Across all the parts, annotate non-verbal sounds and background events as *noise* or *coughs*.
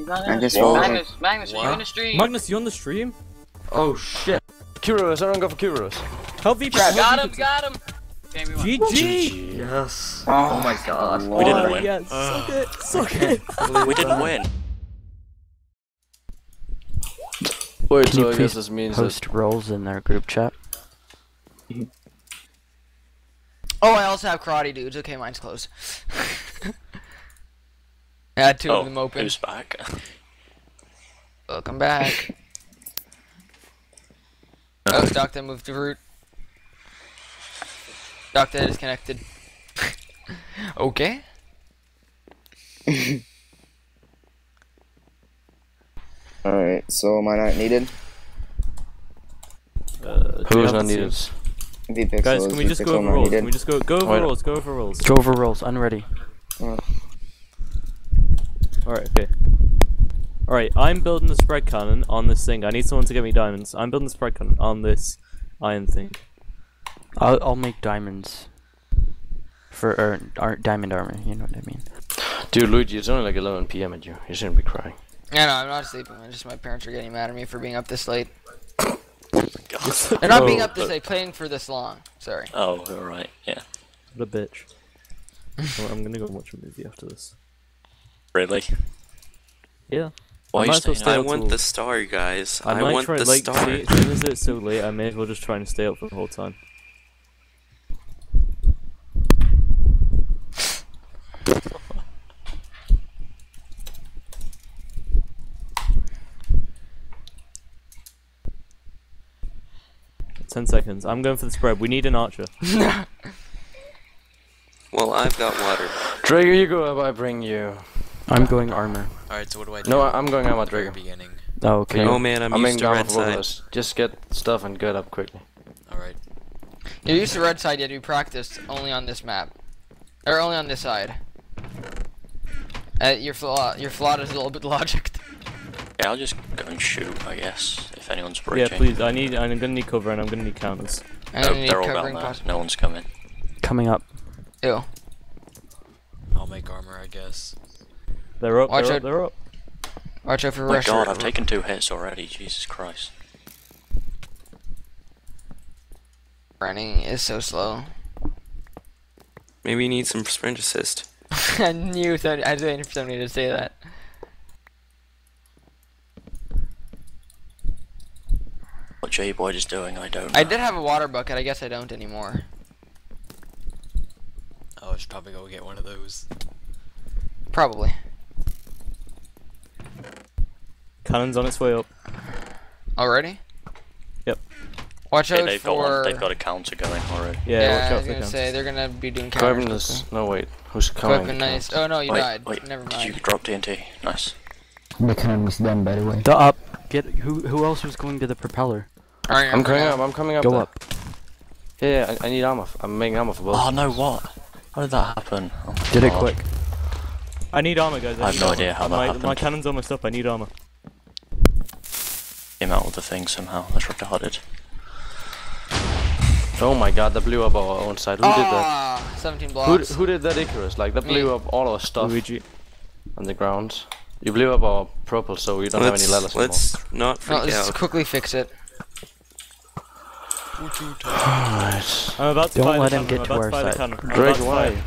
He's not I in just the rolled Magnus, Magnus, are you What? in the stream? Magnus, you on the stream? Oh shit. Kuros, everyone go for Kuros. Help VP. Got help him, got him! Okay, we won. GG. Yes. Oh, oh my god. We didn't Oh, win. yes, suck it, suck it. *laughs* We didn't win. Wait, Can so you I guess this means that Post roles in their group chat. Oh, I also have karate dudes. Okay, mine's closed. *laughs* I had two Oh, of them open. who's back? Welcome back. *laughs* oh, Doctor moved to root. Doctor disconnected. *laughs* okay. *laughs* Alright, so am I not needed? Uh, Who's not needed? Guys, can we just go over not rolls? Can we just go go over Wait. rolls? Go over rolls. Go over roles. Unready. Alright, okay. Alright, I'm building the spread cannon on this thing. I need someone to give me diamonds. I'm building the spread cannon on this iron thing. I'll I'll make diamonds. For or, ar diamond armor. You know what I mean. Dude, Luigi, it's only like 11 p.m. at you. You shouldn't be crying. Yeah, no, I'm not sleeping. It's just my parents are getting mad at me for being up this late. *coughs* Oh God. They're not being Oh, up this but- late, playing for this long. Sorry. Oh, alright, yeah. What a bitch. *laughs* well, I'm gonna go watch a movie after this. Really? Yeah. Why I are you might as well staying stay I up want till- the star, guys. I, I, might want try, the like, star. see, seeing as it's so late, I may as well just try and stay up for the whole time. *laughs* Ten seconds. I'm going for the spread. We need an archer. *laughs* Well, I've got water. Drago, you go, up. I bring you. I'm going armor. Alright, so what do I do? No, I- I'm going out, Very Drago. beginning. Oh, okay. Oh man, I'm, I'm used to red for both of side. us. Just get stuff and get up quickly. Alright. You're used to red side yet we practiced only on this map. Or only on this side. Uh, your flaw your flaw is a little bit *laughs* logic. Yeah, I'll just go and shoot, I guess, if anyone's breaking. Yeah, please. I need. I'm gonna need cover and I'm gonna need counters. And Oh, then they're all covering down there. No one's coming. Coming up. Ew. I'll make armor, I guess. They're up. Watch they're out. up. They're up. Watch out for Oh my rush. god, I've taken two hits already, Jesus Christ. Running is so slow. Maybe you need some sprint assist. *laughs* I knew that I was waiting for somebody to say that. What J Boyd is doing, I don't know. I did have a water bucket, I guess I don't anymore. Oh, I should probably go get one of those. Probably. Cannon's on its way up. Already? Yep. Watch Yeah, out they've got for one, they've got a counter going already. Yeah, Yeah, watch I was gonna say they're gonna be doing counters. Corbin with is. them. No, wait. Who's coming? Quick and nice. Oh no, you wait, died. wait, Never did you mind. drop TNT? Nice. The cannon is done, by the way. The up. Get who who else was going to the propeller? Alright, I'm coming now. up, I'm coming up. Go there. up. Yeah, yeah, I, I need armor. I'm making armor for both. Oh no, what? How did that happen? Oh my Did it quick. I need armor, guys. I have no armor. idea how that my, happened. My cannon's almost up. I need armor. Came out with the thing somehow. That's retarded. Oh my god, that blew up our own side. Who did that? Ah, 17 Who, blocks. who did that Icarus? Like, that Me. blew up all our stuff Luigi. on the ground. You blew up our purple, so we don't let's have any letters let's not no, let's out. quickly fix it. Alright. I'm about to Don't fire let the him get I'm to our to fire the side. cannon. Drake, why?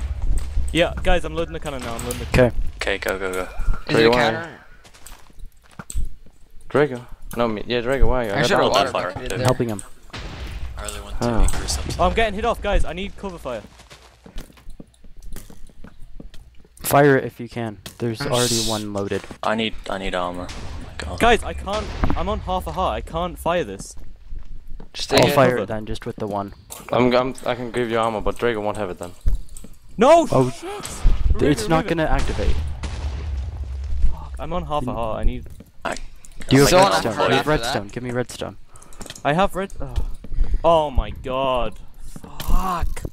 Yeah, guys, I'm loading the cannon now. I'm loading the Okay. Okay, go, go, go. Is Three, it a one. counter? Drago? No, me. Yeah, Drago, why? I had should have armor. water fire bucketed too. Helping him. I really want to make her something. Oh, I'm getting hit off, guys. I need cover fire. Fire it if you can. There's I'm already one loaded. I need, I need armor. Oh my god. Guys, I can't. I'm on half a heart. I can't fire this. Just I'll fire cover. it then, just with the one. I'm, I'm, I can give you armor, but Drago won't have it then. No! Oh, shit! Remove it's it, not it. gonna activate. I'm on half a heart. I need. Do you have So redstone? after Do you have that? redstone? Give me redstone. I have red. Oh, oh my god. Fuck.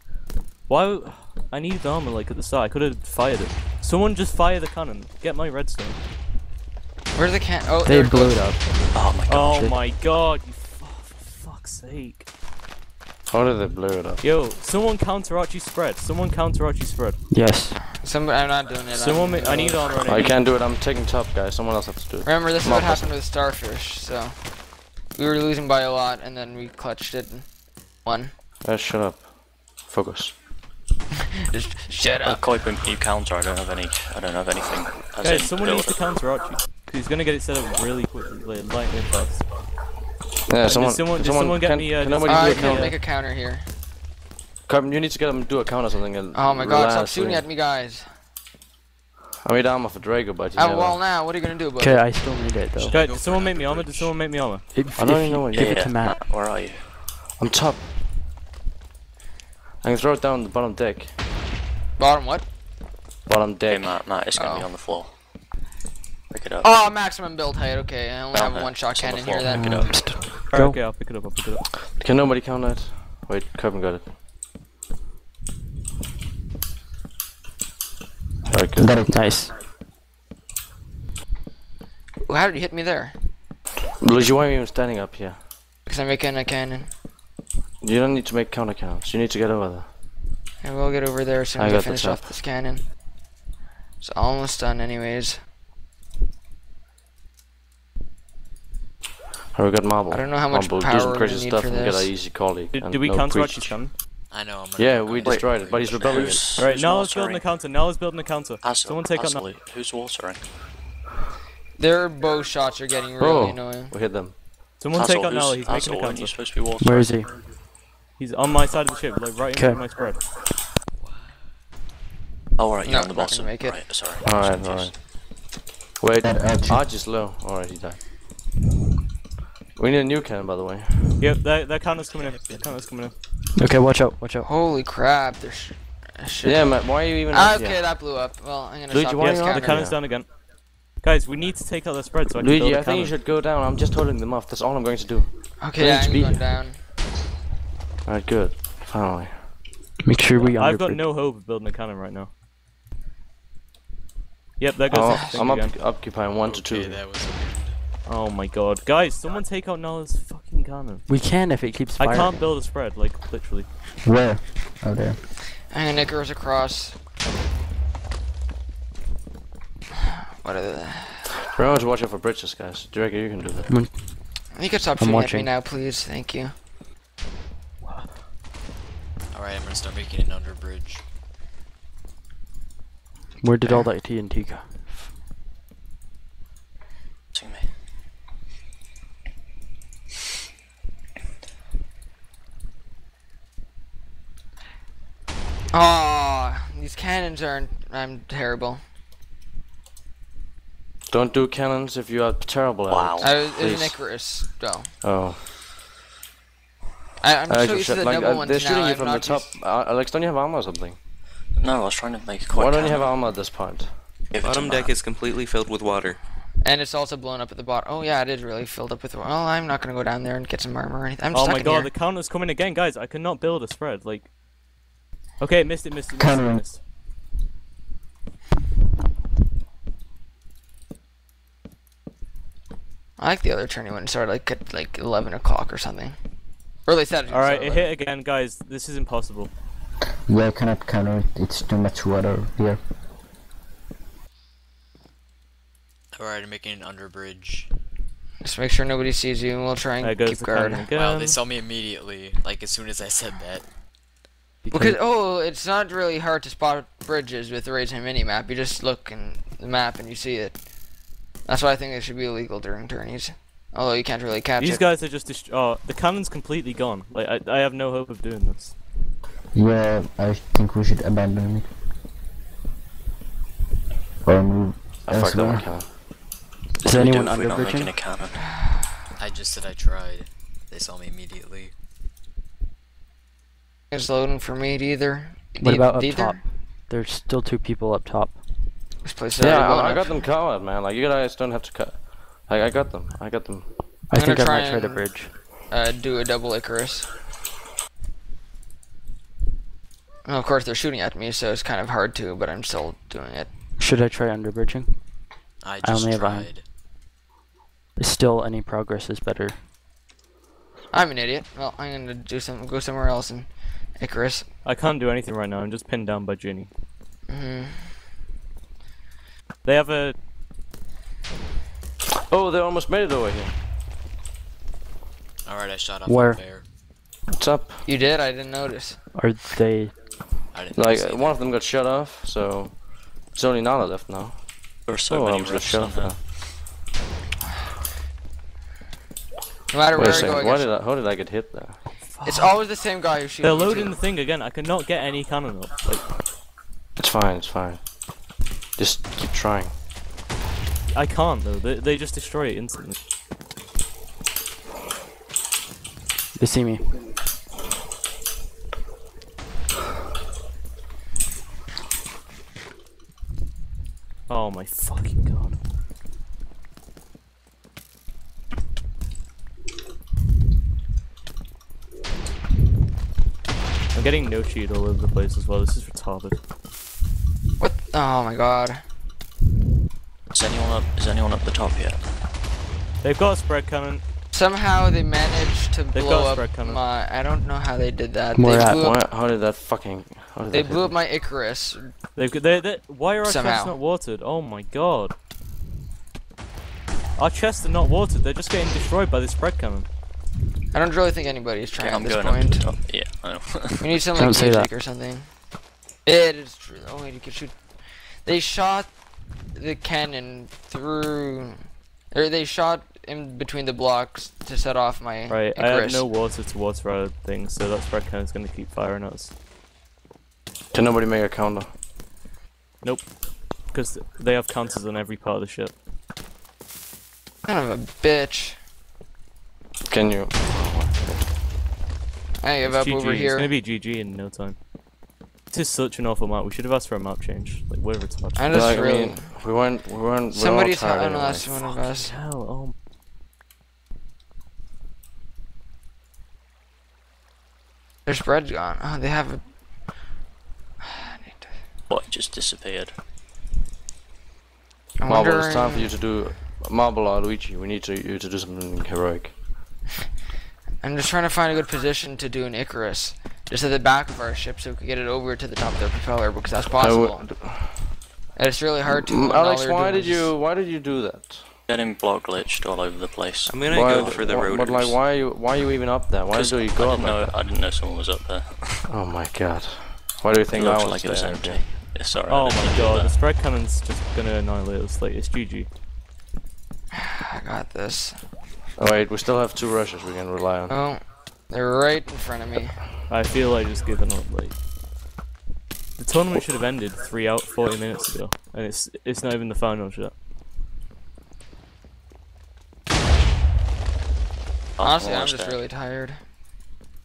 Why? w- I needed armor like at the start. I could have fired it. Someone just fire the cannon. Get my redstone. Where's the can? Oh, They blew it up. Oh my god. Oh my god. You f- oh, for fuck's sake. How did they blow it up? Yo, someone counter Archie spread. Someone counter Archie spread. Yes. Some, I'm not doing it. Someone, I'm, ma- I need armor. and I I can't do it. I'm taking top, guys. Someone else has to do it. Remember, this is what on, happened with Starfish. So we were losing by a lot, and then we clutched it and won. Guys, shut up. Focus. *laughs* Just shut Uh, up. Koi, when you counter, I don't have any. I don't have anything. As Guys, someone needs to counter Archie. 'cause he's gonna get it set up really quickly, like lightning fast. Yeah, did someone. someone- did someone get can, me, uh, can nobody I do a can counter? make a counter here. Come, you need to get them do a count or something. Oh my god, stop shooting at me, guys. I made armor for Drago, but you I have a wall now. What are you gonna do about Okay. I still need it though. Guys, did someone make me armor? Did someone make me armor? If, I don't even you know what- give yeah, it to Matt. Where are you? I'm top. I can throw it down the bottom deck. Bottom what? Bottom Hey, deck. Matt, Matt, it's gonna be Oh. on the floor. Pick it up. Oh, maximum build height. Okay, I only have Okay, a one-shot it's on the cannon here floor. then. Pick it up. Alright, Go. okay, I'll pick it up. I'll pick it up. Can nobody count that? Wait, Corbin got it. Alright, good. Got it. Nice. How did you hit me there? Luigi, why are you even standing up here? Because I'm making a cannon. You don't need to make counter counts. You need to get over there. I will get over there as soon I as I, got the finish off this cannon. It's almost done anyways. Oh, we got marble. I don't know how much marble. power Do some we're crazy gonna need stuff for and get this. a easy colleague. Did, and did we no counter preach. Archie's cannon? I know. I'm gonna Yeah, we counter destroyed it, but he's bridge. rebelling. Alright, who's now let's build watering? a counter. Now let's build a counter. Hazel, Someone take out Hazel, Who's watering? Their bow shots are getting really Oh. annoying. We hit them. Someone Hazel, take out who's, Nala. He's Hazel, making a weren't you counter. supposed to be watering? Where is he? He's on my side of the ship, like right in front of my spread. Oh, right, you're No, on the not gonna bottom. make it. Right, sorry. Alright, alright. Wait, That Archie. Arch is low. Alright, he died. We need a new cannon, by the way. Yep, that that counter's coming in. That counter's coming in. Okay, watch out, watch out. Holy crap, there's uh, shit. Yeah, Matt, why are you even Ah, okay, here? that blew up. Well, I'm gonna Luigi, stop why this are you on The the cannon's Yeah. down again. Guys, we need to take out the spread so I can Luigi, build a I think you should go down. I'm just holding them off. That's all I'm going to do. Okay, yeah, I'm going down. Alright, good. Finally. Make sure we I've got no hope of building a cannon right now. Yep, there goes Oh, I'm again. occupying one to Okay, two. That was weird. Oh my god. Guys, someone take out Nala's fucking cannon. We can if it keeps I can't build a spread, like, literally. Where? Oh, there. I'm gonna Icarus across. What are the... Remember to watch out for bridges, guys. Do you reckon you can do that? You can stop I'm shooting at me now, please. Thank you. Alright, I'm gonna start making an under bridge. Where did all that TNT go? To me. Oh, these cannons aren't. I'm terrible. Don't do cannons if you are terrible at Wow. it. I was, it was an Icarus, though. Oh. I, I'm I so used to the like, double uh, they're now. shooting you from the top. used- Uh, Alex, don't you have armor or something? No, I was trying to make a quick Why don't you have armor at this point? Give it Bottom deck is completely filled with water. And it's also blown up at the bottom. Oh yeah, it is really filled up with. water. Well, I'm not gonna go down there and get some armor or anything. I'm Oh my god, here. the counter's coming again, guys. I cannot build a spread, like. Okay, missed it, missed it, missed it, missed. I like the other turning one. Started like at like 11 o'clock or something. Early at least that. Alright, it hit again, guys. This is impossible. Yeah, I cannot counter it. It's too much water here. Alright, I'm making an under bridge. Just make sure nobody sees you, and we'll try and keep the guard. Wow, they saw me immediately, like as soon as I said that. Because oh, it's not really hard to spot bridges with the Raytime mini map. You just look in the map and you see it. That's why I think it should be illegal during tourneys. Although you can't really catch These it. guys are just. Dist- oh, the cannon's completely gone. Like, I, I have no hope of doing this. Yeah, I think we should abandon it. Or move I fucked up my elsewhere. cannon. Is What do we do anyone if we're not making a cannon? I just said I tried. They saw me immediately. It's loading for me either. What about up Neither? top? There's still two people up top. This place is Yeah, already I, I got them covered, man. Like you guys don't have to cut. Like I got them. I got them. I I'm think I gonna might try try the and- bridge. uh, do a double Icarus. Well, of course, they're shooting at me, so it's kind of hard to, but I'm still doing it. Should I try underbridging? I I just only have tried. Still, any progress is better. I'm an idiot. Well, I'm gonna do some, go somewhere else and Icarus. I can't do anything right now. I'm just pinned down by Ginny. hmm They have a. Oh, they almost made it over here. Alright, I shot off Where? a bear. What's up? You did? I didn't notice. Are they? I didn't Like, see uh, that. one of them got shut off, so it's only Nala left now. There are so oh, I many almost got shut off now. No matter Wait a where I go, I second, why did I, how did I get hit there? It's always the same guy who shoots. They're loading too. the thing again. I cannot get any cannon up. Like, It's fine, it's fine. Just keep trying. I can't though. They, they just destroy it instantly. They see me. Oh my fucking god. I'm getting no cheat all over the place as well. This is retarded. What? Oh my god. Is anyone up? Is anyone up the top yet? They've got a spread cannon. Somehow they managed to They've blow got up spread cannon. my. I don't know how they did that. Where they at? blew up, how did that fucking... How did they that blew up my Icarus. They've got. They, they, why are our Somehow. chests not watered? Oh my god. Our chests are not watered. They're just getting destroyed by the spread cannon. I don't really think anybody's trying Yeah, at this going up to point. Yeah, I know. We need some *laughs* Don't like say that. or something. It is true. Oh wait, you can shoot. They shot the cannon through, or they shot in between the blocks to set off my Right. I have Icarus. no water to water our things, so that spread cannon's gonna keep firing at us. Can nobody make a counter? Nope, because they have counters on every part of the ship. Kind of a bitch. Can you? I give It's up GG. over It's here. gonna be GG in no time. This is such an awful map. We should have asked for a map change. Like, we're retarded. I'm just Like, I mean, we weren't, we weren't, we're Somebody's all tired telling anyway. us one of us. Hell, oh. Their spread's gone. Oh, they have a. I need to- what? It just disappeared. I'm Marble, it's time for you to do Marble or Luigi. We need to, you to do something heroic. I'm just trying to find a good position to do an Icarus. Just at the back of our ship so we can get it over to the top of their propeller because that's possible. And it's really hard to. Mm, Alex, why did you, why did you do that? Getting block glitched all over the place. I'm gonna why, go for the why- rotors. But like, why are you, why are you even up there? Why 'Cause do you I go up didn't like know. that? I didn't know someone was up there. Oh my god. Why do you think it I looked was like it was empty. Yeah, sorry. Oh my god, the that. spread cannon's just gonna annihilate us. Like, it's GG. *sighs* I got this. Oh wait, we still have two rushes we can rely on. Oh, they're right in front of me. I feel like just giving up. Like, the tournament should have ended three out, 40 minutes ago, and it's it's not even the final yet. Oh, Honestly, I'm just really tired.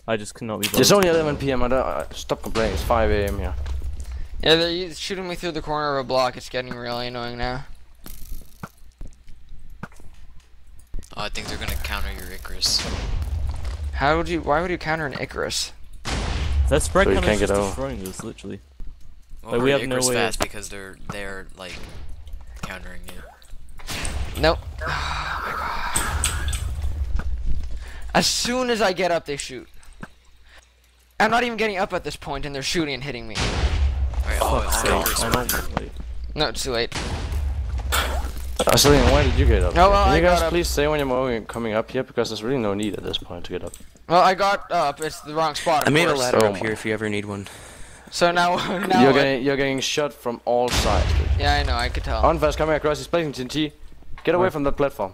I just cannot be bothered. It's only 11 p.m. I don't, I, stop complaining. It's 5 a.m. here. Yeah, they're shooting me through the corner of a block. It's getting really annoying now. Oh, I think they're gonna counter your Icarus. How would you? Why would you counter an Icarus? that spread So you cannon's can't just get over. destroying us, literally. Well, Like, we our have no Icarus way fast because they're they're like countering you. Nope. *sighs* Oh my god. As soon as I get up, they shoot. I'm not even getting up at this point, and they're shooting and hitting me. Alright, oh, oh, sake, Icarus. I know, No, it's too late. Uh, Celine, why did you get up? No, here? well, Can I you guys please say when you're coming up here? Because there's really no need at this point to get up. Well, I got up. It's the wrong spot. I of made a ladder Oh up my. here if you ever need one. So now, *laughs* now. you're what? getting you're getting shot from all sides. Dude. Yeah, I know. I could tell. Onfast coming across. He's placing TNT. Get away Where? from that platform.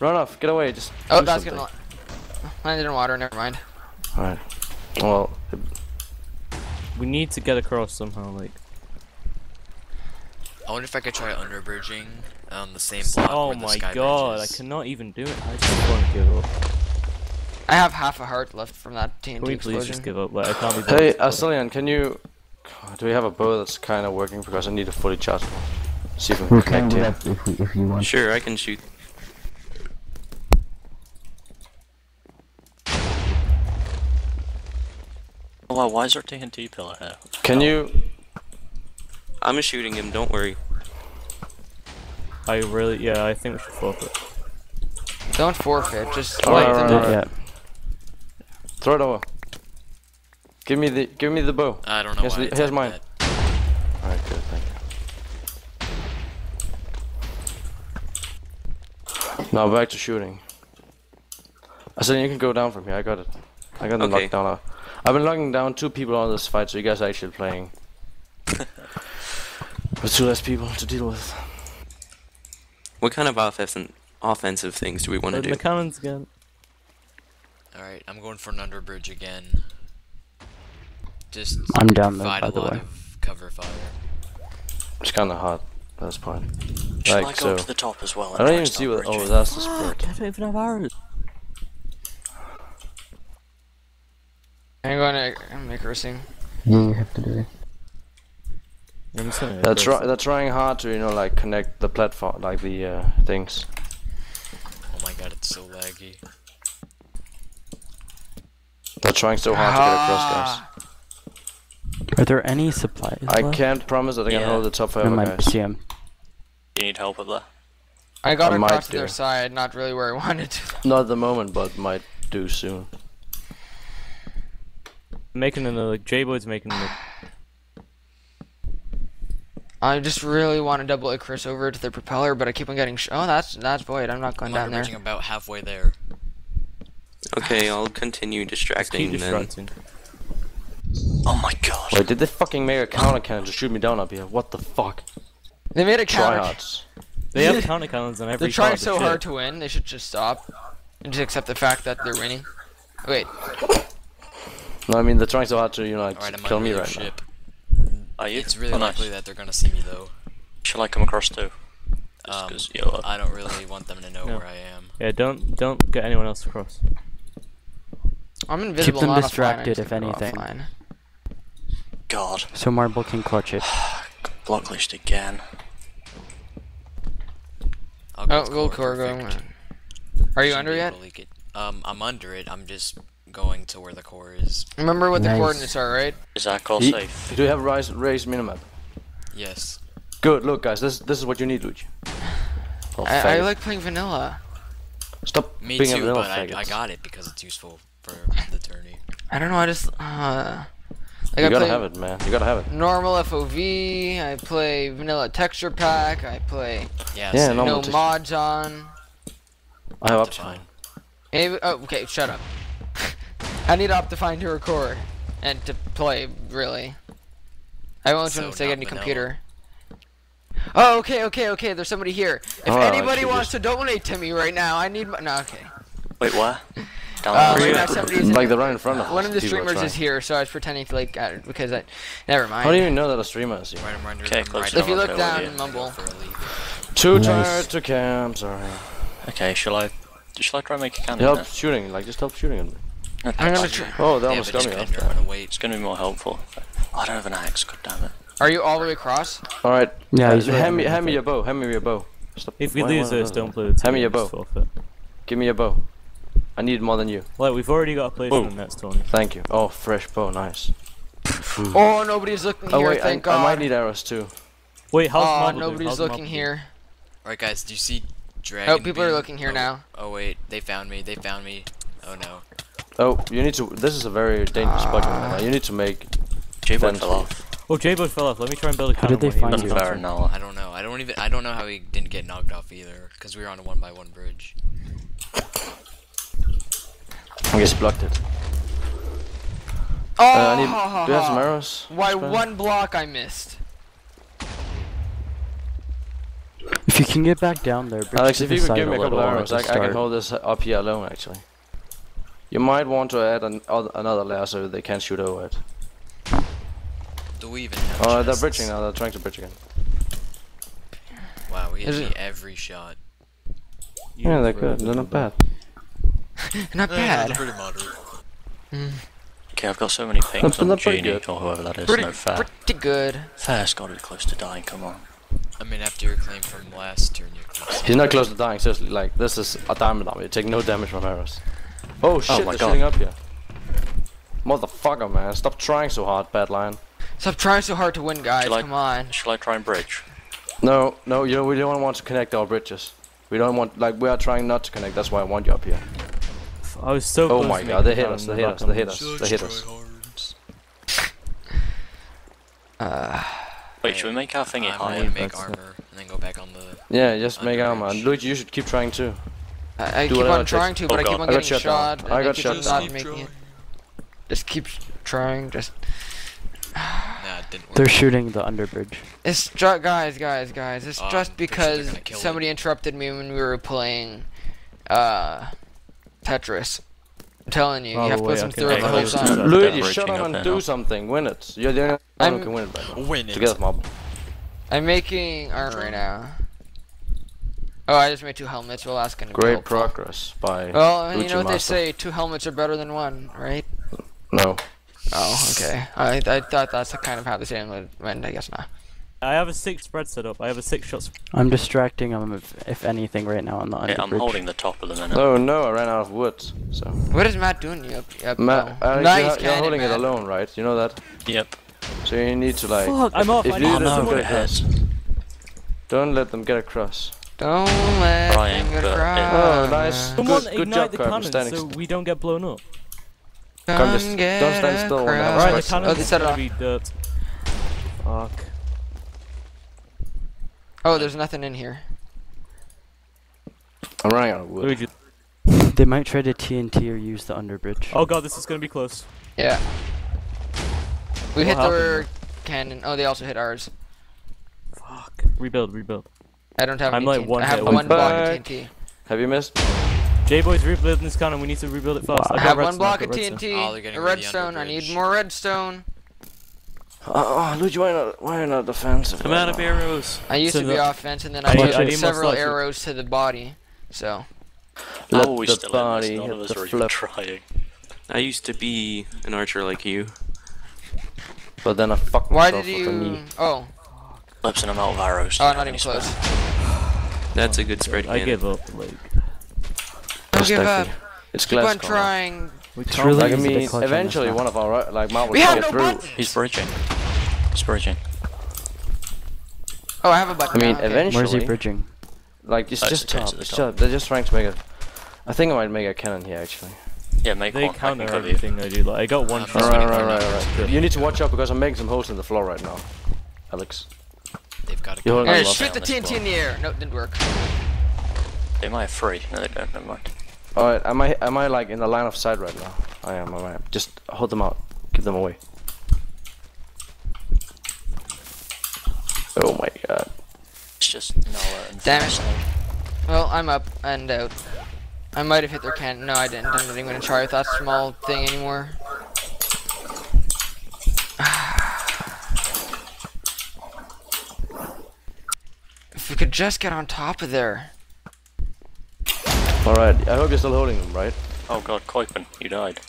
Run off. Get away. Just. oh, that's something. gonna landed in water. Never mind. Alright. Well, we need to get across somehow. Like, I wonder if I could try under bridging on the same block oh where the my sky god, is. I cannot even do it. I just want to give up. I have half a heart left from that TNT Can we explosion. please just give up? Like, I can't be. bothered hey, to can you? Do we have a bow that's kind of working? Because I need a fully charged one. See if we can We can connect do here. that if, we, if you want. Sure, I can shoot. Oh, wow, why is our TNT pillar here? Can you? I'm shooting him. Don't worry. I really, yeah, I think we should forfeit. Don't forfeit. Just Alright, light them alright, up. Yeah. Throw it over. Give me the give me the bow. I don't know Here's why. the- here's mine. Alright, good, thank you. Now back to shooting. I said you can go down from here, I got it. I got the Okay. lockdown now. I've been locking down two people on this fight, so you guys are actually playing. *laughs* With two less people to deal with. What kind of offensive offensive things do we want to do? The do? cannons again. Alright, I'm going for an under bridge again. Just I'm down there, provide by the way. of cover fire. It's kinda hot at this point. Shall I go so. to the top as well? I don't even see what. Oh, that's the spirit. I don't even have arrows. I'm going to make her sing. Yeah, you have to do it. I'm just gonna They're, go try- they're trying hard to, you know, like connect the platform, like the uh, things. Oh my god, it's so laggy. They're trying so hard to get across, guys. Ah. Are there any supplies? I left? can't promise that I can Yeah. hold the top Never forever, mind. guys. CM. You need help with there? I got I across to their side, not really where I *laughs* wanted to. Not at the moment, but might do soon. making another. J Boy's making another. I just really want to double Icarus over to the propeller, but I keep on getting. Sh- oh, that's that's void. I'm not going I'm down under there. bridging about halfway there. Okay, I'll continue Just keep distracting then. Oh my god. Wait, did they fucking make a counter cannon to shoot me down up here? What the fuck? They made a counter. Tryhards. They have *laughs* counter cannons on every They're trying so hard to win. They should just stop and just accept the fact that they're winning. Wait, No, I mean they're trying so hard to, you know, like Alright, I'm kill me their right now. Ship. Are you? It's really oh, nice. likely that they're gonna see me though. Shall I come across too? Just Um, 'cause. I don't really want them to know No. where I am. Yeah, don't don't get anyone else across. I'm invisible. Keep them I'm distracted, if anything. offline. God. So Marble can clutch it. *sighs* Blocklist again. I'll go Oh, gold core core going. Are you Should under yet? leak it. Um, I'm under it. I'm just going to where the core is. Remember what the coordinates are, right? Is that call Ye- safe? Do you have a rise, raised minimap? Yes. Good. Look, guys, this this is what you need, Luigi. Oh, I, I like playing vanilla. Stop Me being a too, vanilla but I, faggot. I got it because it's useful for the tourney. I don't know. I just uh, like You I gotta have it, man. You gotta have it. normal FOV. I play vanilla texture pack. I play Yeah. Yeah, same. no- no mods on. I have Optifine. Optifine. Hey, oh, okay, shut up. I need Optifine to find to record and to play, really. I won't So even say not any vanilla. computer. Oh, okay, okay, okay. There's somebody here. If Oh, anybody wants just- to donate to me right now, I need. My, no, okay. Wait, what? Down Uh, right now. Like they're right in front of us. one of the streamers is here, so I was pretending to like uh, because I. Never mind. How do you even know that a streamer is here? Right, I'm under. Okay, close right enough. if you look Okay, down well, and mumble. for a. Too Nice. tired to camp. Sorry. Okay, shall I? Shall I try and make a cannon? Help shooting. Like just help shooting at me. Okay, I'm gonna it's- try. Oh, they Yeah, almost got me off I'm there. gonna wait. It's gonna be more helpful. Oh, I don't have an axe. God damn it. Are you all the way across? All right. Yeah, uh, he's hand me, hand me your bow. Hand me your bow. Stop. If we Why- lose this, don't play the team. Hand me your bow. just forfeit. Give me your bow. I need more than you. Like we've already got a place Whoa. in the next tournament. Thank you. Oh, fresh bow. Nice. Oh, nobody's looking Oh here. wait, I, thank I God. I might need arrows too. Wait, how's Oh, Marble doing? nobody's How's looking Marble here. Alright, guys, do you see Dragon Oh, people are looking here Oh, now. Oh wait, they found me. They found me. Oh no. Oh, you need to. This is a very dangerous spot. Ah. You need to make. J-Bud Fence fell off. Oh, J-Bud fell off. Let me try and build a How did they find was you? Doesn't bouncing. matter now. I don't know. I don't even. I don't know how he didn't get knocked off either, because we were on a one by one bridge. I just blocked it. Oh, Uh, I need. Do you have some arrows? Why Sven? one block I missed? If you can get back down there, Alex, if you could side give me a couple little at arrows, I, I can hold this up here alone. Actually, you might want to add an, oth- another layer so they can't shoot over it. Do we even have? Oh, they're bridging now. They're trying to bridge again. Wow, we hit Is every shot. Yeah, they're good. They're not bad. *laughs* Not Eh, bad. they're pretty moderate. Okay, I've got so many pings That's on not pretty Genie good. or whoever that is. Pretty, no fair. pretty good. Fair's got it close to dying. Come on. I mean, after your claim from last turn, you're close. He's not close to dying. Seriously, like this is a diamond army. You take no damage from arrows. Oh shit! my they're God. shooting up here. Motherfucker, man! Stop trying so hard, Badlion. Stop trying so hard to win, guys. Shall I- Come on. Shall I try and bridge? No, no, you know, we don't want to connect our bridges. We don't want, like, we are trying not to connect. That's why I want you up here. I was so Oh close my to god, they hit us, they hit us, they hit us, they hit us. Uh, Wait, should we make our thingy I'm higher? gonna make That's- armor and then go back on the. Yeah, just make Underbridge. armor. And Luigi, you should keep trying too. I, I keep on it takes. trying to, but Oh I keep on I getting shut shot. I got keep shut not down. making it. Just keep trying. Just Nah, it didn't work. They're shooting the underbridge. it's ju- guys, guys, guys. It's Um, just they're sure they're because gonna somebody interrupted me when we were playing uh Tetris. I'm telling you, Oh, you have to put some okay. through the I whole was time. Luigi, shut up up and do now. something. Win it. You're the only one who I'm- can win it right. Win it. Together, mob. I'm making armor right now. Oh, I just made two helmets. Well, that's gonna Great helpful. progress by Well, you know what they say: two helmets are better than one, right? No. Oh, okay. I I thought that's kind of how the saying would went. I guess not. I have a six spread set up. I have a six shot. I'm distracting them if, if anything right now on the Yeah, I'm underbridge. holding the top of the minute. Oh no, I ran out of wood. So. What is Matt doing? You up? You up Matt, oh. uh, nice you're, you're cannon, holding it alone, right? You know that? Yep. So you need to like. Fuck, I'm off. if I you need Oh let them get a across, don't let them get across. Don't let Trying, them get. Oh, nice. Someone Good- good ignite job, the Carp, cannon so we don't get blown up. Come just- Come don't stand still when they have across. Right, the cannon Oh, they set it gonna off. be dirt. Fuck. Oh, there's nothing in here. I'm running out of wood. They might try to TNT or use the underbridge. Oh god, this is gonna be close. Yeah. We What hit happened their cannon. Oh, they also hit ours. Fuck. Rebuild, rebuild. I don't have I'm any like TNT. one I have one away. block of TNT. Have you missed? J-Boy's rebuilding this cannon. We need to rebuild it fast. Wow. I got have one block of got redstone. TNT. Oh, they're getting a rid of the redstone. I need more redstone. Oh, oh Luigi, why not? Why not defensive? I'm out of arrows. I used So to be the- offense, and then I I, need- took I need several slices. arrows to the body. So Let oh, we the still body. None of hit us the are even flip. trying. I used to be an archer like you. But then I fucked why myself did with the you? knee. Oh, Lips and I'm out of arrows. oh, not even close. spare? That's a good spread I cannon. give up. Like, Don't give like up. the- It's Keep on trying. we It's can't really Like I mean, clutch on eventually one of our ri- like marbles We will have get no through. buttons. He's bridging. He's bridging. Oh, I have a button. I mean, now, eventually. Where's he bridging? Like it's Oh, just it's okay, top. it's It's just, they're just trying to make a. I think I might make a cannon here actually. Yeah, make They one. I can counter you. everything I do. Like, I got one I'm shot. just Alright, alright, alright. You need to watch out because I'm making some holes in the floor right now, Alex. They've got to You're Hey, shoot the on TNT in the air. No, it didn't work. They might have three. No, they don't. Never mind. Alright, am I am I like in the line of sight right now? I am. Alright, just hold them out. Give them away. Oh my god. It's just Noah and Damn it. Frost. Well, I'm up and out. I might have hit their cannon. No, I didn't. I'm not even gonna try with that small thing anymore. if we could just get on top of there. Alright, I hope you're still holding them, right? Oh god, Koipen, you died.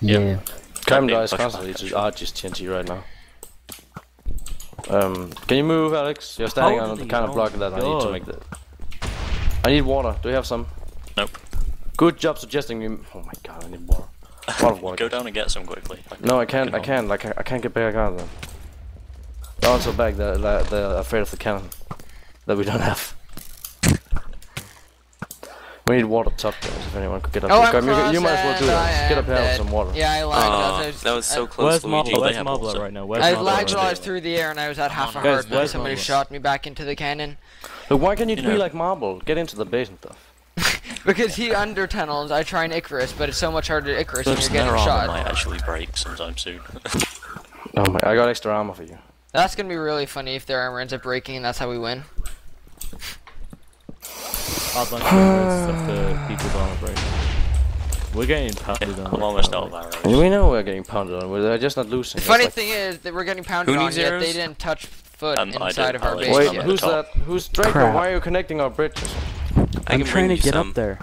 Yeah. Cam Goddamn dies pushback, constantly to actually. Archie's TNT right now. Um, can you move, Alex? You're standing How on the kind of block my that I need to make the. I need water. Do you have some? Nope. Good job suggesting you. Oh my god, I need water. A lot of water. *laughs* Go down and get some quickly. I No, I can can't. I help. can't. Like I, I can't get back on them. They're also back. They're, they're, they're afraid of the cannon that we don't have. we need water top guys. If anyone could get up Oh, here. I'm Come, you, close you might as well do and I that. Get am up here with some water. Yeah, I lagged. Aw, I was, that was so uh, close, Where's Luigi. Marble? Where's have Marble right now? Where's I Marble lagged right while I was through the air and I was at half a Guys, heart. Then somebody Marble? shot me back into the cannon. Look, why can you, You be know- like Marble? Get into the base and stuff. *laughs* Because he under tunnels, I try an Icarus, but it's so much harder to Icarus when Lips you're and getting their armor shot. might actually break sometime soon. Oh my! I got extra armor for you. That's gonna be really funny if their armor ends up breaking and that's how we win. Hard line stuff to people's armor break. We're getting pounded on. I'm almost out of. We know we're getting pounded on. We're just not losing. The funny like- thing is that we're getting pounded Who on yet arrows? they didn't touch foot Um, I inside of our base Wait, I'm yet. at the who's that? Who's Draco? Crap. Why are you connecting our bridges? I I'm trying to get some. up there.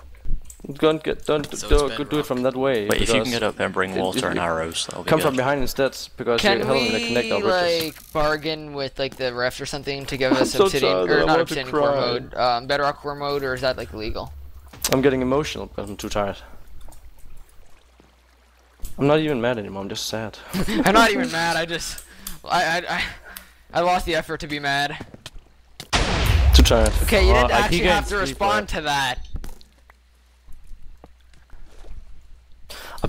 Don't get, don't So do, it's do, do it from that way. Wait, if you can get up there and bring it- water it- and arrows, that'll be Come good. from behind instead, because Can you're helping to connect we our bridges. like bargain with like the refs or something to give *laughs* us so obsidian sad, I or not want to obsidian core mode, um, bedrock core mode, or is that like illegal? I'm getting emotional because I'm too tired. I'm not even mad anymore. I'm just sad. *laughs* I'm not even mad. I just I I I, I lost the effort to be mad. Too tired. Okay, you didn't I keep actually have to sleep, respond to that.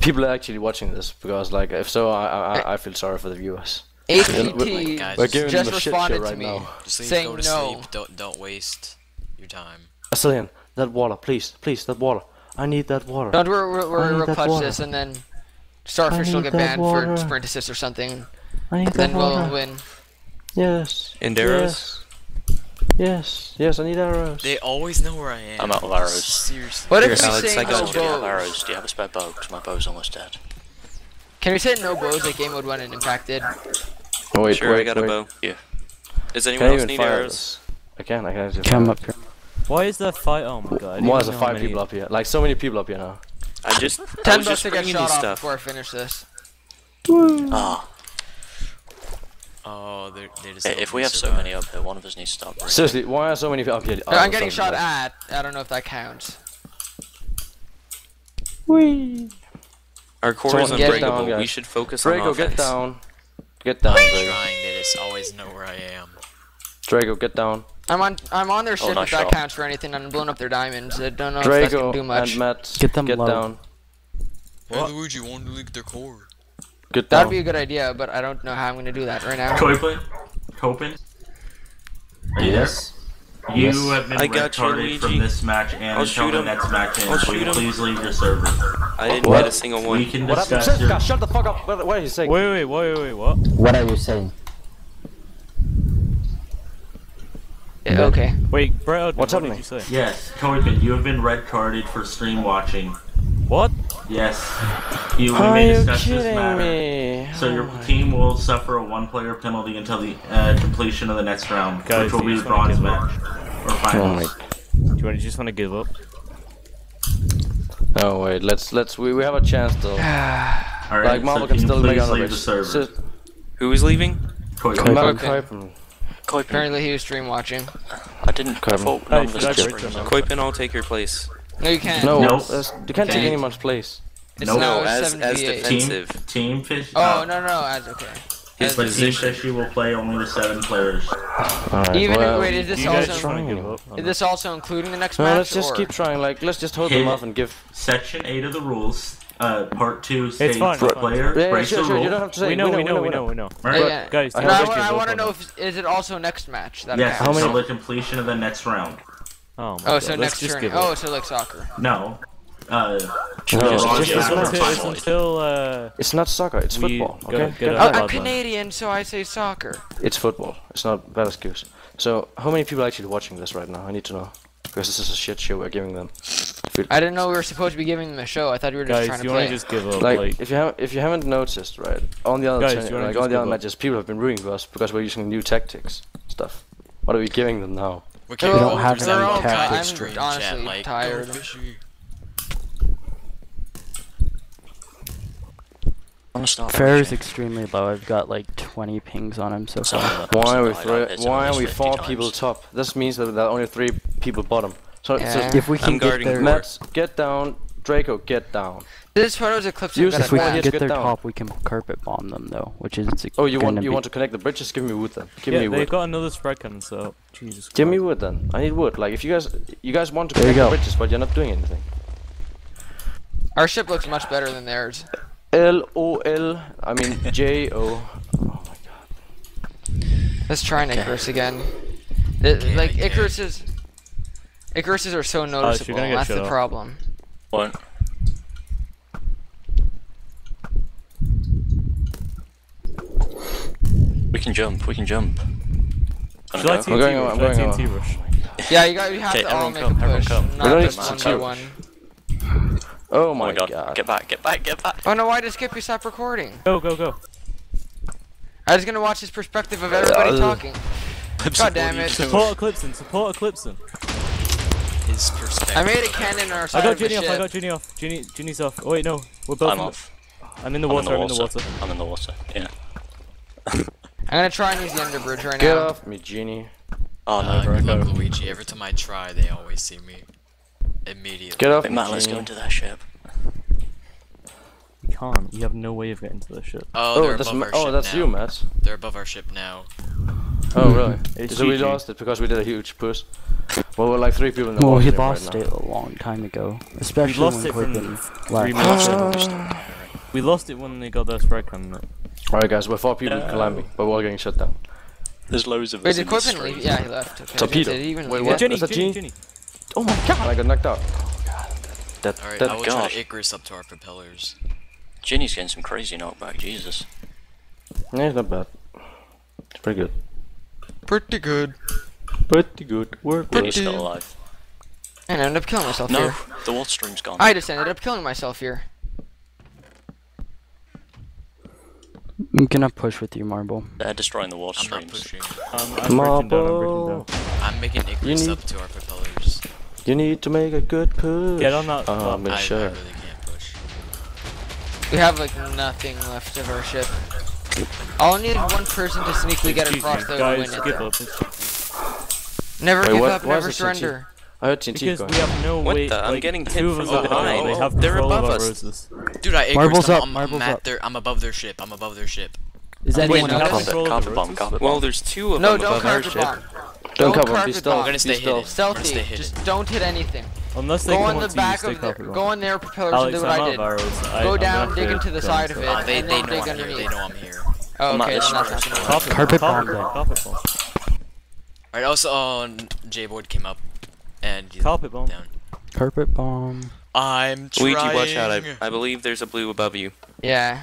People are people actually watching this? Because like, if so, I I, I feel sorry for the viewers. HPT guys, We're giving just them a shit responded show to right me now. Just saying go to no. sleep. Don't don't waste your time. Asilian, that water, please, please, that water. I need that water. Don't we're, we're, I we're, need we'll clutch this and then Starfish will get that banned water. for sprint assist or something. I need Then that we'll win. Yes. And arrows? Yes. Yes. Yes. I need arrows. They always know where I am. I'm out of arrows. Seriously. What if Here, we Alex, say I no got Do have bows? arrows? Do you have a spare bow? Because my bow's almost dead. Can we say no bows like game mode one and impacted? Oh, wait, sure, wait, I got wait. a bow. Yeah. Does anyone I else need arrows? this? I can. I can actually. Come up here. Why is there five? Oh my god. Why is there five many- people up here? Like so many people up here now. I just Ten was bucks to get shot off stuff. before I finish this. Ah, Oh, they're they just. hey, if we have so many up here, one of us needs to stop. breathing. Seriously, why are so many people up here? No, Oh, I'm getting shot like- at. I don't know if that counts. Our core Someone is unbreakable. down, we should focus on Draco, offense. get down. Get down, I'm Draco. trying. They just always know where I am. Drago, get down. I'm on. I'm on their oh, ship nice if that counts for anything. I'm blowing up their diamonds. I don't know if that's Draco gonna do much. and Matt, Get them get low. down. Hey, Luigi, want to leak their core? Get That'd be a good idea, but I don't know how I'm gonna do that right now. Copen? Copen? Are you Yes. there? You Yes. have been I got you, retarded Luigi. from this match and I'll until shoot the next match ends. I'll shoot you him. please leave your server? I didn't What? get a single one. We can What happened? discuss your... Shut the fuck up. What, what are you saying? Wait, wait, wait, wait, what? What are you saying? Yeah, okay. Wait, Brett, What's what happening? did you say? Yes, Copen, you have been red carded for stream watching. What? Yes. You, we Are may you discuss this kidding matter. me? So your team will suffer a one-player penalty until the uh, completion of the next round, Guys, which will be you the bronze match or Oh finals. Do you want to just want to give up? No, wait. Let's let's. We, we have a chance though. *sighs* All right, Like Marble so can can you still make please on the leave the server? Sis- Who is leaving? Copen. Marble Copen. Koipen, Apparently he was stream watching. I didn't. I Koipen. thought none of Hey, us should I had break springs. Koipen, I'll take your place. No, you can't. No, Nope. you can't take Okay. anyone's place. It's Nope. now No, as- as 7v8. Team, team fish. Oh no no, that's okay. His But Team position. Fishy will play only with seven players. Alright, Even well, wait, is this you also just trying. give up? I'm is this also including the next No, match? let's just or? keep trying. Like, let's just hold Hit them off and give. Section 8 of the rules, uh, part 2 states fine, the it's player Yeah, yeah, breaks sure, the sure. rule. You don't have to say. We know, we know, we we know, we know. Right? Yeah, yeah. Guys, I I, have give wa- I want to know if is it also next match that Yes, until the completion of the next round. Oh, my Oh, God, so let's next just turn. Oh, so like soccer. No. Uh, No, Just it's just- the It's it's not- until, it's until uh, It's not soccer. It's football. gotta Okay. get Get Oh. I'm Bloodline. Canadian, so I say soccer. It's football. It's not bad excuse. So, how many people are actually watching this right now? I need to know. Because this is a shit show we're giving them. I didn't know we were supposed to be giving them a show. I thought we were just guys, trying do to you want play. to just give up? Like, Like, if you haven't if you haven't noticed, right? On the other Guys, turn- do you wanna like on the other up? matches, people have been rooting for us because we're using new tactics stuff. What are we giving them now? We They're We don't have they're any all- tactics. I'm Stream chat, honestly like, go tired. fishy. I'm gonna start Fair is extremely low. I've got like 20 pings on him so Some far. Why are we three, why are we four times. people top? This means that there are only three people bottom. So, Yeah. so If we can I'm get guarding their, Matt. Matt, get down. Draco, get down. This photos of clips Use if we can here to get get their down. top, we can carpet bomb them though, which is Oh, you want gonna you be- want to connect the bridges? Give me wood then. Give yeah, me they wood. got another spread cannon, so Jesus. Give me wood then. I need wood. Like if you guys you guys want to There connect the bridges, but you're not doing anything. Our ship looks much better than theirs. L O L. I mean J O. Oh my god. Let's try Icarus again. It, Okay, like okay. Icaruses, Icaruses are so oh, noticeable. gonna that's the up. problem. What? We can jump. We can jump. Gonna Should I go? TNT I'm going rush? on, Should I I'm going TNT rush? Yeah, you got you have Okay, to all make come, a everyone push, come. We not just need one to by one. Oh Oh my my god. god. Get back, get back, get back. Oh no, why did Skippy stop recording? Go, go, go. I was gonna watch his perspective of everybody Uh, *laughs* talking. God damn it! Support Eclipsen, support Eclipsen. His perspective. I made a cannon on our I got of Ginny off, I got Ginny off. Ginny, Ginny's off. Oh wait, no. We're both I'm off. I'm in the water, I'm in the water. I'm in the water. Yeah. *laughs* I'm gonna try and use the under bridge right Get now. Get off me, genie. Oh no, Uh, bro. good luck, Luigi. Every time I try, they always see me. Immediately. Get off Wait, me, Matt, let's genie. go into that ship. You can't. You have no way of getting to the ship. Oh, oh they're Oh, that's above Ma- our oh, that's now. you, Matt. They're above our ship now. Oh, really? Mm-hmm. It's so we lost it because we did a huge push. Well, we're like three people in the Well, water he gym right lost now. it a long time ago, We especially lost when it from Quicken three left. minutes in. Ah. We lost it when they got their spread cannon. Alright guys, we're four people Yeah. climbing, but we're all getting shut down. There's loads of Wait, us did in leave? Yeah, he left. Okay. I Torpedo. did he even Wait, leave what? yet? Jenny, that Jenny, Jenny. Oh my god, I got knocked out. Oh That, Alright, I will try to Icarus up to our propellers. Ginny's getting some crazy knockback, Jesus. yeah, not bad. It's pretty good. Pretty good. Pretty good. Work, Ginny's work. still alive. And I ended up killing myself No, here. the water stream's gone. I just ended up killing myself here. I'm gonna push with you, Marble. They're destroying the water I'm not streams. Um, I'm breaking down, I'm Marble. down. I'm making Icarus need- up to our propellers. You need to make a good push. Get on that. Oh, platform. make I, I sure. really can't push. We have like nothing left of our ship. All I need one person to sneakily get Excuse across me, there to win it. up. Never Wait, give what- up, why never surrender. I heard TNT Because we have no What way. the- I'm like, getting two of from us are behind. behind. They have They're above us. roses. Dude, I Icarus Marbles I'm, up, I'm, marbles I'm at up. their, I'm above their ship. I'm above their ship. Is Wait, anyone no, else? that's- control of the bomb, Well, there's two of No, them don't above our ship. bomb. Don't Don't cover him, be carpet still. bomb. We're gonna stay Be still. hidden. Stealthy. Just don't hit anything. Unless they Go come on the up to you, back of carpet their, bomb. go on their propellers Alex, and do I'm what I did. arrows. I, Go I'm down, dig into the at side of it. Uh, they, and they then dig I'm underneath. They know I'm here. Oh, I'm not okay, this then that's first. happening. Carpet, Carpet bomb, bomb. Carpet bomb. Alright, also, uh, J Boyd came up. And he's Carpet bomb. down. Carpet bomb. I'm trying. Luigi, watch out. I, I believe there's a blue above you. Yeah.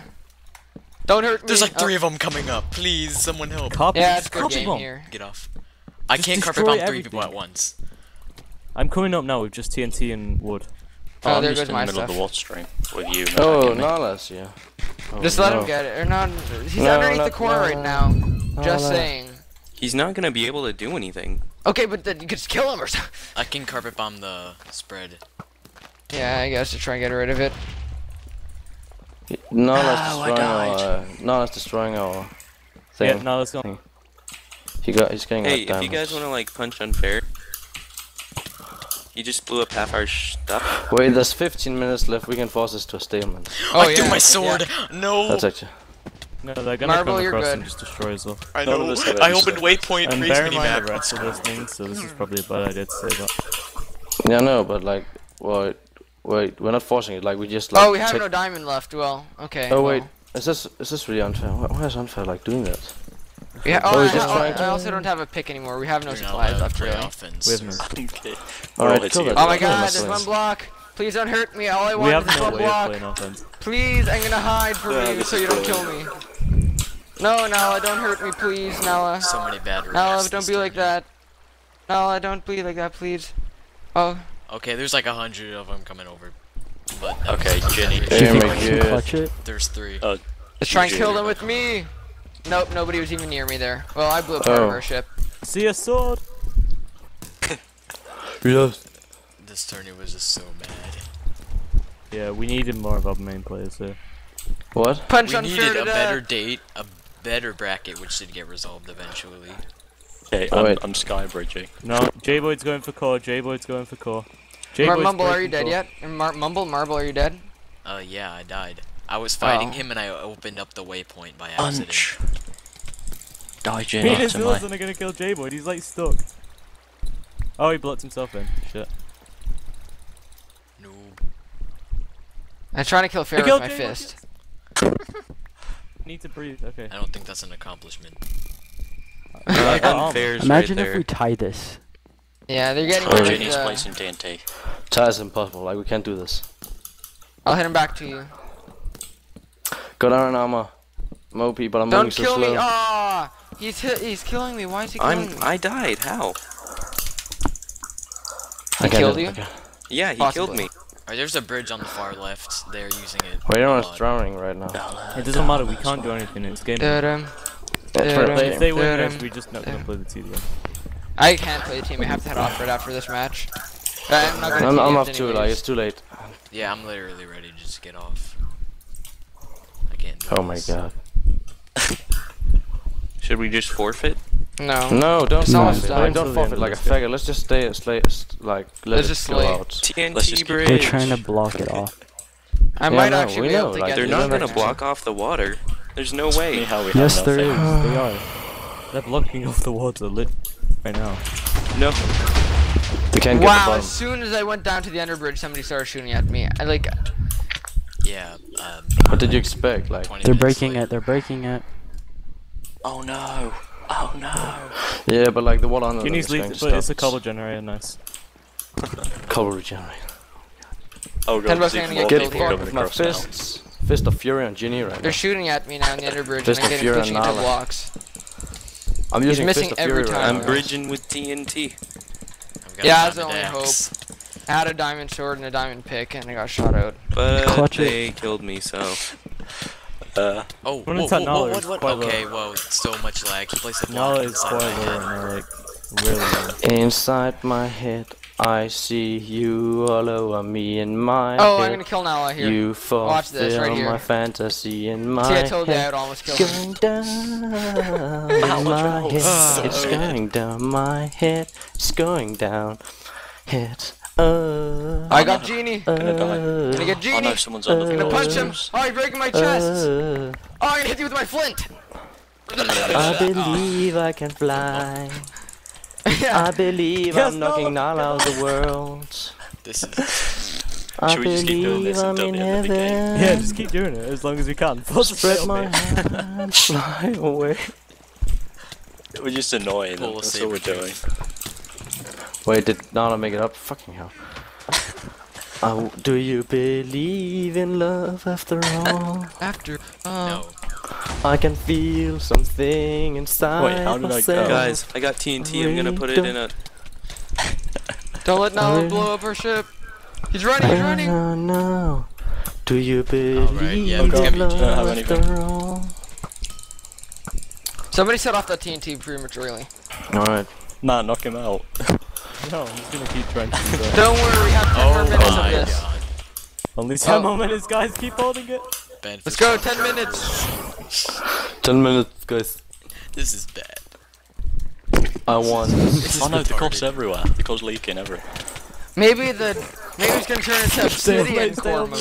Don't hurt me. There's like Oh, three of them coming up. Please, someone help. Carpet, Yeah, it's good carpet game bomb. here. Get off. I Just can't carpet bomb three people at once. I'm coming up now with just TNT and wood. Oh, oh, I'm there just goes in my the middle of the water stream with you. Oh, attacking me. Nalas, yeah. Oh, Just let no. him get it. Or not. He's No, underneath no, the corner no, right no. now. No, Just no. saying. He's not gonna be able to do anything. Okay, but then you could just kill him or something. *laughs* I can carpet bomb the spread. Yeah, I guess to try and get rid of it. Nalas Ow, I destroying died. Uh, our. Nalas destroying our Yeah, thing. now let's go. He got. He's getting Hey, that if you guys wanna like punch unfair, you just blew up half our stuff. Wait, there's 15 minutes left. We can force this to a stalemate. Oh, I yeah. threw my yeah. sword. No. That's actually. No, they're gonna Marble, come you're across good. and just destroy us all. I know. I opened waypoint And race bear in mind the rest of those things, so this is probably a bad idea to say that. Yeah, no, but like, wait, wait, we're not forcing it. Like, we just like. Oh, we have no diamond left. Well, okay. Oh well. wait, is this is this really unfair? Why, why is unfair like doing that? Yeah, Oh, oh, I, just I- I also don't have a pick anymore. We have no supplies allowed left, to play really. offense. We have no *laughs* Okay. All right, kill together. that. Oh my god, that there's one block. Please don't hurt me. All I We want have is no one way of block. playing. Please, I'm gonna hide from Yeah, you so you don't kill me. No, Nala, don't hurt me, please, Nala. So many bad Nala, don't this be like tournament. that. Nala, don't be like that, please. Oh, Okay, there's like a hundred of them coming over. But Okay, was- Jenny. Do you think my we can clutch it? There's three. Uh, let's try and kill them with me. Nope, nobody was even near me there. Well, I blew up part of Oh. our ship. See a sword. *laughs* Yes. This tourney was just so bad. Yeah, we needed more of our main players here. What? Punch we unfair needed a death. better date, a better bracket, which did get resolved eventually. okay, Oh, I'm, wait. I'm skybridging. No, J Boyd's going for core. J Boyd's going for core. J Mar- Boyd's Mumble, are you dead core. yet? And Mar- Mumble, Marble, are you dead? Uh, yeah, I died. I was fighting Oh. him and I opened up the waypoint by accident. Punch. Die, Me Jenny. and his to my- villains are gonna kill J Boyd. He's like stuck. Oh, he blocked himself in. Shit. Noob. I'm trying to kill Fair with my J fist. *laughs* Need to breathe. Okay. I don't think that's an accomplishment. I got armor. Unfair's right Imagine there. if we tie this. Yeah, they're getting Oh, rid of Jenny's the- uh, placing TNT. Tie is impossible. Like we can't do this. I'll hit him back to you. Go down armor. Mopey, but I'm Don't moving so kill slow. me! Ah, he's hit, he's killing me. Why is he killing I'm. me? I died. How? I He can't killed you? I can't. Yeah, he Possibly. killed me. Alright, there's a bridge on the far left. They're using it. Wait, a everyone's lot. drowning right now. It doesn't matter. We can't do anything. It's game. Da-dum. That's Yeah, right. If they win Da-dum. this, we just not gonna play the TDM. I can't play the team. I have to head off right after this match. I'm not gonna I'm, I'm TDM off too. Like it's too late. Yeah, I'm literally ready to just get off. I can't do Oh my god. Should we just forfeit? No. No, don't It's almost forfeit. done. Like, don't forfeit like a of faggot. Let's just stay, slay, st- like let Let's it just go slay. out. TNT Let's just bridge. They're trying to block it off. I Yeah, might no, actually we be know, able to like, get They're not gonna next block off the water. There's no way. how we Yes, no there faith. is. They are. They're blocking off the water lit right now. No. We can't get the Wow, as soon as I went down to the underbridge, somebody started shooting at me. I like. Yeah. Um, What did you expect? Like, They're breaking later. it. They're breaking it. Oh no! Oh no! yeah, but like the wall under You them need is to leave, going but to it's a stop. cobble generator, nice. Cobble regenerate. Oh god, bucks there's gonna even more get Get killed people here. fucked coming with my across now. fists. Fist of Fury on Ginny right now. They're shooting at me now in the Ender Bridge, Fist and I'm getting Fury pushing and into blocks. I'm He's using missing Fist of every Fury time. right I'm bridging with TNT. I've got Yeah, that's the only diamond hope. Axe. I had a diamond sword and a diamond pick, and I got shot out. But Clutch it. they killed me, so. Uh, Oh, When whoa, it's at whoa, Nala, whoa, it's what, quite what? low. Okay, whoa, so much lag. He placed a block Nala is inside quite my low head. and like really low. Inside my head, I see you all over me in my Oh, head. I'm gonna kill Nala here. You Watch this, right here. my fantasy in my See, I told you. I'd almost kill him. Going down in my head. It's going down my head. It's going down. Head. Uh, I got Genie. gonna die. uh, Gonna get oh Genie. no, someone's on the Gonna punch him. Oh, he's breaking my chest. uh, Oh, I'm gonna hit you with my flint. I believe I can fly. yeah. I believe Yes, I'm knocking Nala. Nala out of the world. This is. I Should we just keep doing this I'm until in the end of the game? Yeah, just keep doing it as long as we can. Full Spread my hands, fly away. We're just annoying them. That's all we're doing. Wait, did Nala make it up? Fucking hell. *laughs* Oh, do you believe in love after all? *laughs* After. No. I can feel something inside Wait, how did I go? myself. Guys, I got TNT. I'm gonna put it in a. *laughs* Don't let Nala blow up our ship. He's running. He's running. No, no. Do you believe yeah, in it's be- love don't have after anything. all? Somebody set off that TNT prematurely. Alright. Man, knock him out. No, I'm just gonna keep trying to do that. *laughs* Don't worry, we have 10 more Oh minutes of my this. god. Only 10 Oh. more minutes, guys. Keep holding it. Ben Let's go, 10 minutes. 10 minutes, guys. This is bad. I won. Oh no, the cops everywhere. The cops leaking everywhere. Maybe the maybe it's gonna turn into Stay obsidian away, core mode.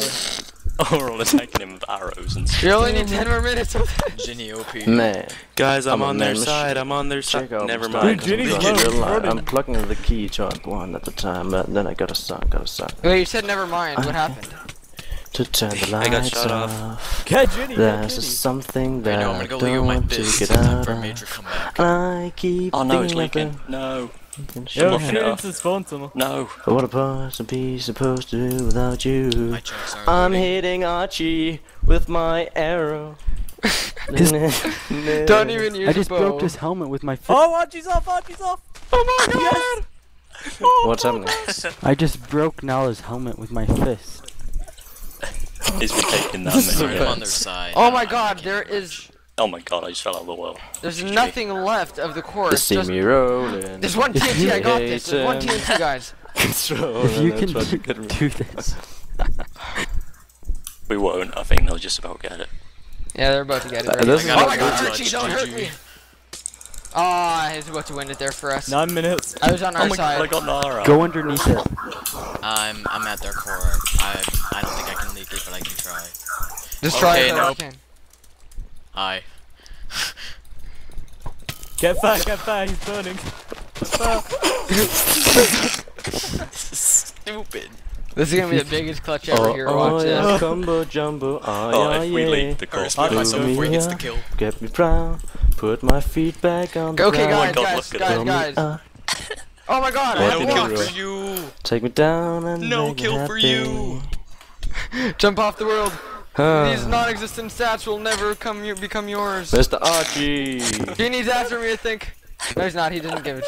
We're all attacking him with arrows and stuff. You only need 10 more minutes of this. Ginny OP. Man. Guys, I'm, I'm on their side. I'm on their side. Never mind. style, 'cause I'm Ginny's low, real life. running. I'm plugging the key joint one at a time, but then I got a suck, got a suck. Wait, you said never mind. What happened? To turn the I got lights shut off. off. Get Ginny, get There's Ginny. something I that know, I'm gonna go don't leave with my want to get out for a of. major comeback. I keep Oh no, it's leaking. No, that- Yo, locking shoot it off. into spawn tunnel. no. What a person be supposed to do without you? My I'm loading. hitting Archie with my arrow. *laughs* *laughs* Don't even use I just bow. broke his helmet with my oh, fist. Oh, Archie's off, Archie's off. Oh my god. Oh What's happening? I just broke Nala's helmet with my fist. He's been taking *laughs* that on their side. Oh my god, there is Oh my god, I just fell out of the well. there's nothing left of the You course. see Just, me rolling. there's one TNT. I got this. There's one. TNT, guys. *laughs* It's If you can do, get do this, *laughs* We won't. I think they'll just about get it. Yeah, they're about to get it. Right? this oh is my not god, good. Archie, don't Did hurt me. Ah, he's about to win it there for us. Nine minutes. I was on our Oh my side. god, I got Nara. go underneath it. I'm I'm at their core. I I don't think I can leak it, but I can try. Just try Okay, it as nope. You can. Hi. Get back, get back. He's burning. Stupid. This is gonna be the biggest clutch ever Oh, here. oh Watch yeah, this. combo jumbo, oh, Oh, yeah, if we yeah. leak the I cops. respect do myself before he gets the kill. Get me proud, put my feet back on the Okay, ground. guys, oh God, guys, look at guys, Fill guys. Oh my god, I did No you kill for you. take me down and No make me kill for you. Jump off the world. These non-existent stats will never come you become yours. Mr. Archie. Genie's after me, I think. No, he's not. He didn't give it.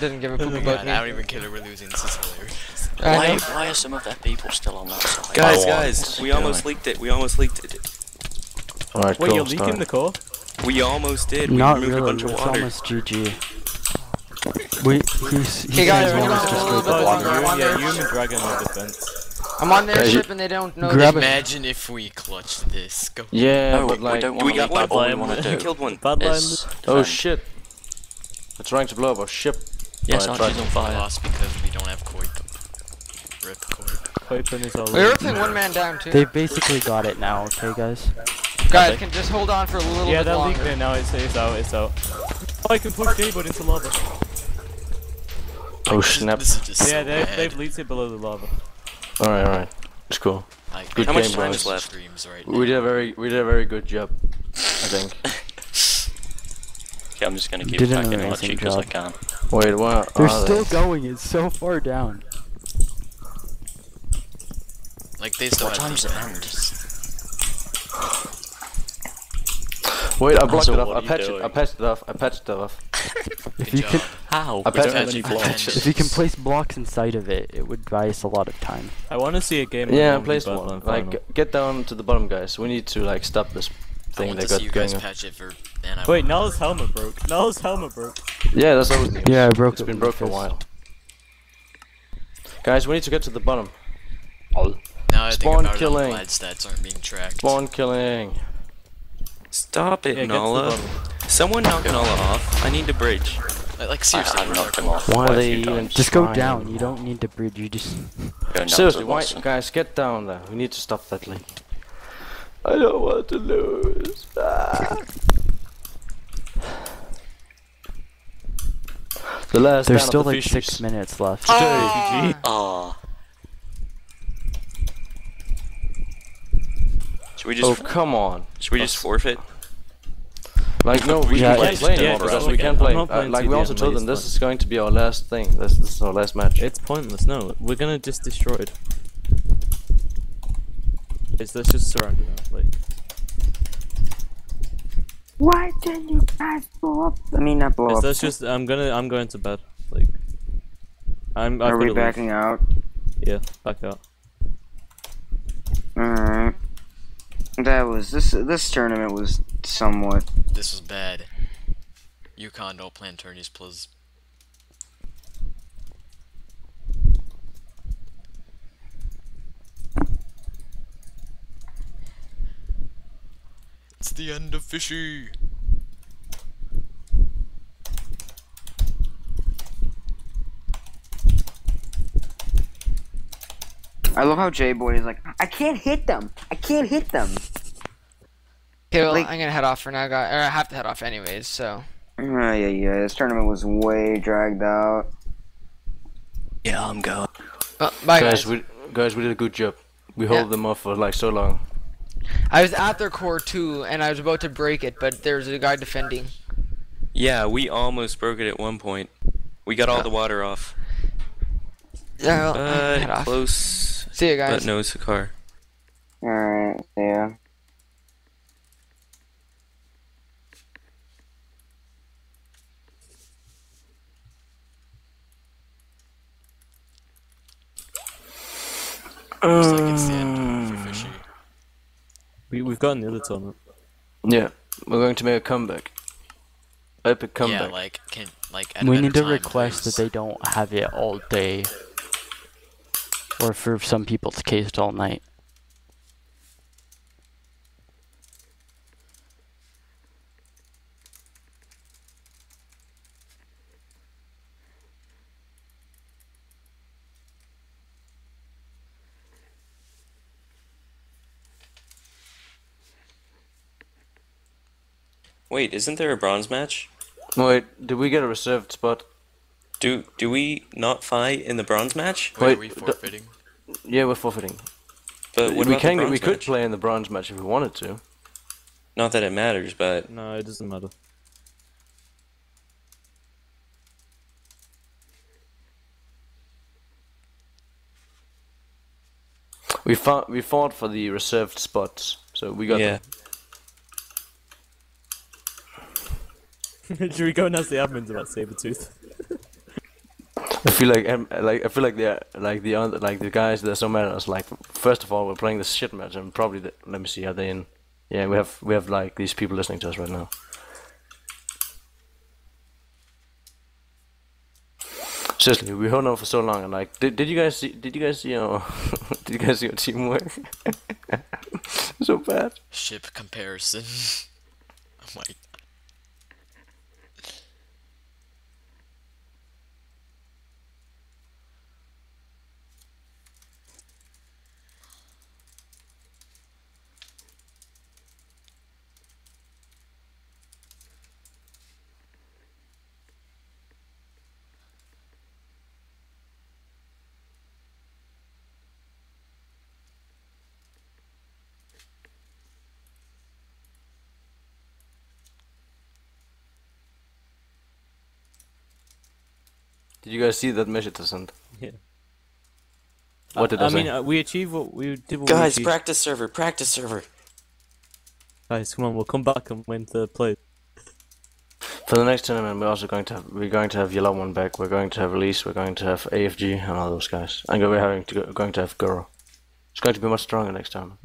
Didn't give a poop God, about me. I don't even care we're losing. This is hilarious. Why, why are some of their people still on that side? Guys, Oh, guys, we he almost doing? leaked it. We almost leaked it. Alright, Wait, cool. you're leaking the core? We almost did. We Not removed really. a bunch of It's water. almost GG. We he's he's Okay, guys, we're almost going just a little go bit Oh, longer. you, I'm on yeah, their you and ship. Dragon are defense. I'm on their ship and they don't know. Grab this. it. Imagine if we clutch this. Go. Yeah, No, but we like, don't we want to got leak one. that. All we Bad want to do killed one. Bad line. oh shit. They're trying to blow up our ship. Yes, Alright, Archie's try- on fire. Lost because we don't have coin. Rip coin. Is all We're ripping one man down too. They basically got it now. Okay, guys. Guys, can just hold on for a little Yeah, bit they're longer. leaking it now. It's, it's out, it's out. Oh, I can push Daywood into lava. Oh snap. This is just Yeah, so they, bad. they've leaked it below the lava. Alright, alright. It's cool. Like, Good How much game, time is left? Right We did a very we did a very good job. I think. *laughs* Okay, I'm just gonna keep Did an fucking amazing because I can. Wait, what? They're are still they? going. It's so far down. Like they still What have time's the it end? Wait, I blocked So it off. I patched it. I patched it off. I patched it off. If you can, How? I We don't bet- have any I blocks. bet- if you can place blocks inside of it, it would buy us a lot of time. I want to see a game. Yeah, of place Battle one. Like, get down to the bottom, guys. We need to like stop this I thing want they to see got you going. guys on. patch it for. And I Wait, want- Null's helmet broke. Null's helmet broke. Yeah, that's always news. Yeah, it broke It's it been with broke for a while. Guys, we need to get to the bottom. Now I think Spawn about killing. it, glad stats aren't being tracked. Spawn killing. Stop it, Yeah, get to the Nala. Bottom. Someone knock Nala off. I need to bridge. Like, like seriously, I we're knocked him off. Why are they even. Just go down. You don't need to bridge. You just. Going down Seriously, why, Watson. guys, get down there. We need to stop that leak. I don't want to lose. Ah. The last There's still the like fishes. six minutes left. Ah. Should we just? Oh just come on! should we just forfeit? Like no, we Yeah, can it's- play yeah, now because because we can not play. Uh, like we also told them, this is going to be our last thing. This, this is our last match. It's pointless. No, we're gonna just destroy it. It's let's just surround it now. Like, Why didn't you guys blow up? I mean, not blow it's, up. let's just. I'm gonna. I'm going to bed. Like, I'm. I've Are we gotta leave. backing out? Yeah, back out. Alright. That was this. This tournament was somewhat. This was bad. Yukon don't plan tourneys, please. It's the end of fishy. I love how J Boy is like, I can't hit them. I can't hit them. Okay, well, Like- I'm gonna head off for now, guys. Or I have to head off anyways, so. Oh, yeah, yeah. This tournament was way dragged out. Yeah, I'm going. Well, bye, guys, guys. we guys we did a good job. We Yeah. hold them off for like so long. I was at their core too, and I was about to break it, but there's a guy defending. Yeah, we almost broke it at one point. We got all the water off. Yeah, well, I'm head off. close. See you guys. But no Sakar. Alright, yeah. Looks like it's the end for mm. fishy. We we've gotten the other tournament. Yeah, we're going to make a comeback. Epic comeback. Yeah, like can like. At a We better need to time, request please. that they don't have it all day. Or for some people, it's cased all night. Wait, isn't there a bronze match? Wait, did we get a reserved spot? Do do we not fight in the bronze match? Wait, Wait, are we the- forfeiting? Yeah, we're forfeiting. But what we about can. the bronze we could play in the bronze match if we wanted to. Not that it matters, but No, it doesn't matter. We fought. We fought for the reserved spots, so we got. yeah. Should *laughs* we go and ask the admins about Sabertooth? I feel like, like I feel like the like the other like the guys that are so mad at us. Like, first of all, we're playing this shit match, and probably the, let me see, are they in? Yeah, we have we have like these people listening to us right now. Seriously, we hold on for so long, and like, did, did you guys see? Did you guys see? Our, *laughs* did you guys see our teamwork? *laughs* so bad. Ship comparison. *laughs* oh my. Did you guys see that message I sent? Yeah. What did I, I say? mean, uh, we achieved what we did. What Guys, achieved. practice server, practice server. Guys, come on, we'll come back and win third place. For the next tournament, we're also going to have, we're going to have Yellow One back. We're going to have Elise. We're going to have AFG and all those guys. And we're having to go, going to have Goro. It's going to be much stronger next time.